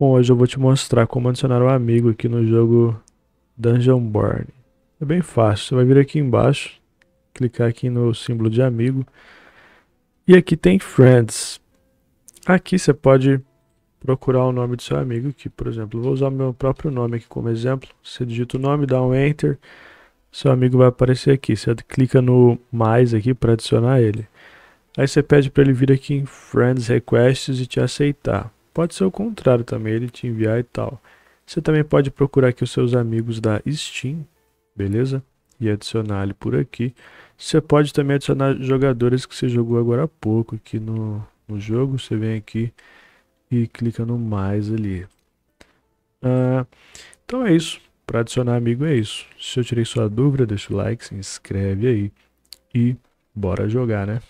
Bom, hoje eu vou te mostrar como adicionar um amigo aqui no jogo Dungeon Born. É bem fácil, você vai vir aqui embaixo, clicar aqui no símbolo de amigo e aqui tem Friends. Aqui você pode procurar o nome do seu amigo, que por exemplo, vou usar meu próprio nome aqui como exemplo. Você digita o nome, dá um Enter, seu amigo vai aparecer aqui. Você clica no mais aqui para adicionar ele. Aí você pede para ele vir aqui em Friends Requests e te aceitar. Pode ser o contrário também, ele te enviar e tal. Você também pode procurar aqui os seus amigos da Steam, beleza? E adicionar ele por aqui. Você pode também adicionar jogadores que você jogou agora há pouco aqui no, no jogo. Você vem aqui e clica no mais ali. Ah, então é isso. Para adicionar amigo é isso. Se eu tirei sua dúvida, deixa o like, se inscreve aí e bora jogar, né?